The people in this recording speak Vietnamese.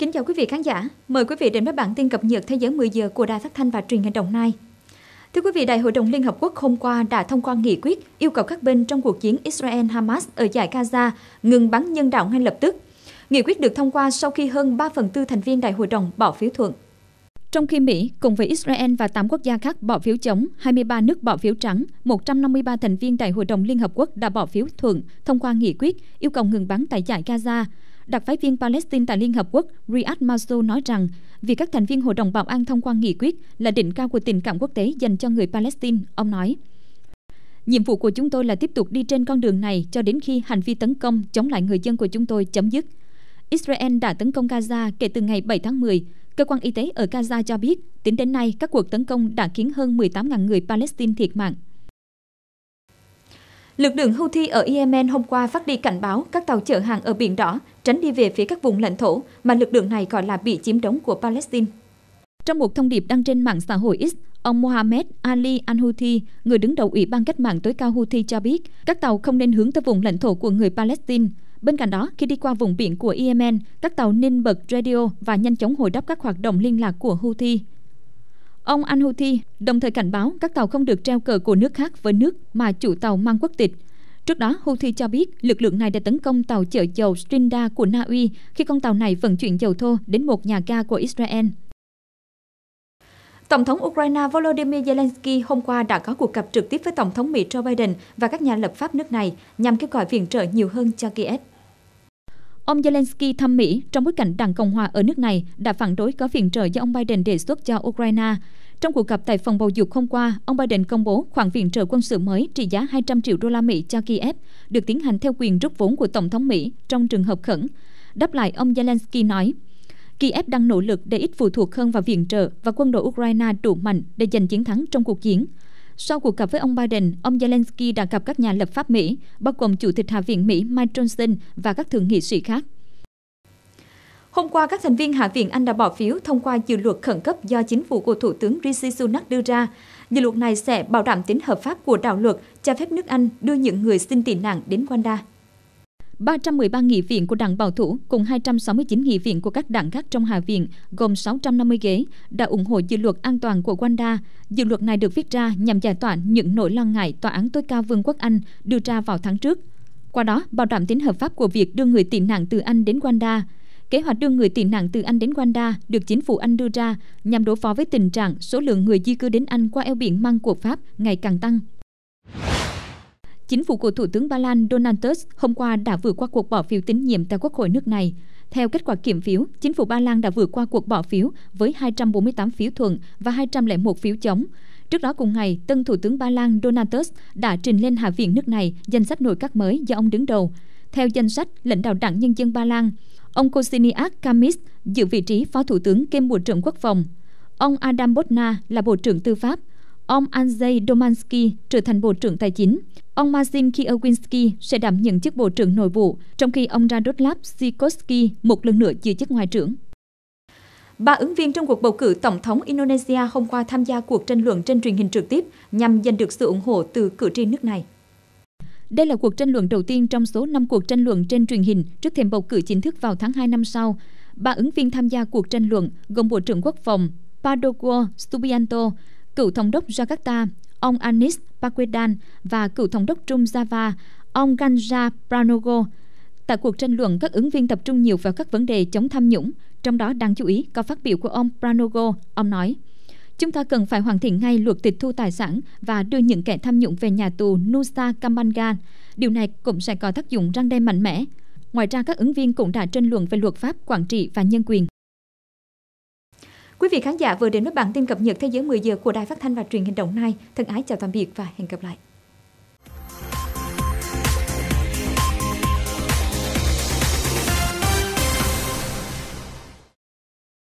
Kính chào quý vị khán giả. Mời quý vị đến với bản tin cập nhật Thế giới 10 giờ của Đài Phát thanh và Truyền hình Đồng Nai. Thưa quý vị, Đại hội đồng Liên Hợp Quốc hôm qua đã thông qua nghị quyết yêu cầu các bên trong cuộc chiến Israel-Hamas ở giải Gaza ngừng bắn nhân đạo ngay lập tức. Nghị quyết được thông qua sau khi hơn 3 phần tư thành viên Đại hội đồng bỏ phiếu thuận. Trong khi Mỹ cùng với Israel và 8 quốc gia khác bỏ phiếu chống, 23 nước bỏ phiếu trắng, 153 thành viên Đại hội đồng Liên Hợp Quốc đã bỏ phiếu thuận thông qua nghị quyết yêu cầu ngừng bắn tại giải Gaza. Đặc phái viên Palestine tại Liên Hợp Quốc Riyad Mansour nói rằng việc các thành viên Hội đồng Bảo an thông qua nghị quyết là đỉnh cao của tình cảm quốc tế dành cho người Palestine, ông nói. Nhiệm vụ của chúng tôi là tiếp tục đi trên con đường này cho đến khi hành vi tấn công chống lại người dân của chúng tôi chấm dứt. Israel đã tấn công Gaza kể từ ngày 7 tháng 10. Cơ quan y tế ở Gaza cho biết, tính đến nay các cuộc tấn công đã khiến hơn 18.000 người Palestine thiệt mạng. Lực lượng Houthi ở Yemen hôm qua phát đi cảnh báo các tàu chở hàng ở Biển Đỏ tránh đi về phía các vùng lãnh thổ mà lực lượng này gọi là bị chiếm đóng của Palestine. Trong một thông điệp đăng trên mạng xã hội X, ông Mohammed Ali Al-Houthi, người đứng đầu Ủy ban cách mạng tối cao Houthi cho biết các tàu không nên hướng tới vùng lãnh thổ của người Palestine. Bên cạnh đó, khi đi qua vùng biển của Yemen, các tàu nên bật radio và nhanh chóng hồi đáp các hoạt động liên lạc của Houthi. Ông Al-Houthi đồng thời cảnh báo các tàu không được treo cờ của nước khác với nước mà chủ tàu mang quốc tịch. Trước đó, Houthi cho biết lực lượng này đã tấn công tàu chở dầu Strinda của Na Uy khi con tàu này vận chuyển dầu thô đến một nhà ga của Israel. Tổng thống Ukraine Volodymyr Zelensky hôm qua đã có cuộc gặp trực tiếp với Tổng thống Mỹ Joe Biden và các nhà lập pháp nước này nhằm kêu gọi viện trợ nhiều hơn cho Kiev. Ông Zelensky thăm Mỹ trong bối cảnh Đảng Cộng hòa ở nước này đã phản đối có viện trợ do ông Biden đề xuất cho Ukraine. Trong cuộc gặp tại phòng bầu dục hôm qua, ông Biden công bố khoản viện trợ quân sự mới trị giá 200 triệu đô la Mỹ cho Kiev, được tiến hành theo quyền rút vốn của Tổng thống Mỹ trong trường hợp khẩn. Đáp lại, ông Zelensky nói, Kiev đang nỗ lực để ít phụ thuộc hơn vào viện trợ và quân đội Ukraine đủ mạnh để giành chiến thắng trong cuộc chiến. Sau cuộc gặp với ông Biden, ông Zelensky đã gặp các nhà lập pháp Mỹ, bao gồm Chủ tịch Hạ viện Mỹ Mike Johnson và các thượng nghị sĩ khác. Hôm qua, các thành viên Hạ viện Anh đã bỏ phiếu thông qua dự luật khẩn cấp do chính phủ của Thủ tướng Rishi Sunak đưa ra. Dự luật này sẽ bảo đảm tính hợp pháp của đạo luật, cho phép nước Anh đưa những người xin tị nạn đến Wanda. 313 nghị viện của đảng bảo thủ cùng 269 nghị viện của các đảng khác trong Hạ viện, gồm 650 ghế, đã ủng hộ dự luật an toàn của Wanda. Dự luật này được viết ra nhằm giải tỏa những nỗi lo ngại Tòa án tối cao Vương quốc Anh đưa ra vào tháng trước. Qua đó, bảo đảm tính hợp pháp của việc đưa người tị nạn từ Anh đến Wanda. Kế hoạch đưa người tị nạn từ Anh đến Wanda được chính phủ Anh đưa ra nhằm đối phó với tình trạng số lượng người di cư đến Anh qua eo biển mang của Pháp ngày càng tăng. Chính phủ của Thủ tướng Ba Lan Donald Tusk hôm qua đã vượt qua cuộc bỏ phiếu tín nhiệm tại Quốc hội nước này. Theo kết quả kiểm phiếu, chính phủ Ba Lan đã vượt qua cuộc bỏ phiếu với 248 phiếu thuận và 201 phiếu chống. Trước đó cùng ngày, tân Thủ tướng Ba Lan Donald Tusk đã trình lên Hạ viện nước này danh sách nội các mới do ông đứng đầu. Theo danh sách, lãnh đạo đảng Nhân dân Ba Lan, ông Kosiniak Kamis giữ vị trí phó thủ tướng kiêm bộ trưởng quốc phòng. Ông Adam Bodnar là bộ trưởng tư pháp. Ông Andrzej Domansky trở thành bộ trưởng tài chính. Ông Marcin Kiowinski sẽ đảm nhận chức Bộ trưởng Nội vụ, trong khi ông Radoslav Sikorski một lần nữa giữ chức Ngoại trưởng. Ba ứng viên trong cuộc bầu cử Tổng thống Indonesia hôm qua tham gia cuộc tranh luận trên truyền hình trực tiếp nhằm giành được sự ủng hộ từ cử tri nước này. Đây là cuộc tranh luận đầu tiên trong số 5 cuộc tranh luận trên truyền hình trước thềm bầu cử chính thức vào tháng 2 năm sau. Ba ứng viên tham gia cuộc tranh luận gồm Bộ trưởng Quốc phòng Padogo Subianto, cựu thống đốc Jakarta, ông Anis Pakwedan và cựu thống đốc Trung Java, ông Ganja Pranogo. Tại cuộc tranh luận, các ứng viên tập trung nhiều vào các vấn đề chống tham nhũng, trong đó đáng chú ý có phát biểu của ông Pranogo. Ông nói, Chúng ta cần phải hoàn thiện ngay luật tịch thu tài sản và đưa những kẻ tham nhũng về nhà tù Nusa Kambangan. Điều này cũng sẽ có tác dụng răng đe mạnh mẽ. Ngoài ra, các ứng viên cũng đã tranh luận về luật pháp, quản trị và nhân quyền. Quý vị khán giả vừa đến với bản tin cập nhật Thế giới 10 giờ của Đài Phát thanh và Truyền hình Đồng Nai. Thân ái chào tạm biệt và hẹn gặp lại.